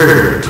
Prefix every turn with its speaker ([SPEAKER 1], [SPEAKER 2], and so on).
[SPEAKER 1] heard.